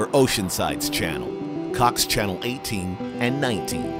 were Oceanside's channel, Cox Channel 18 and 19.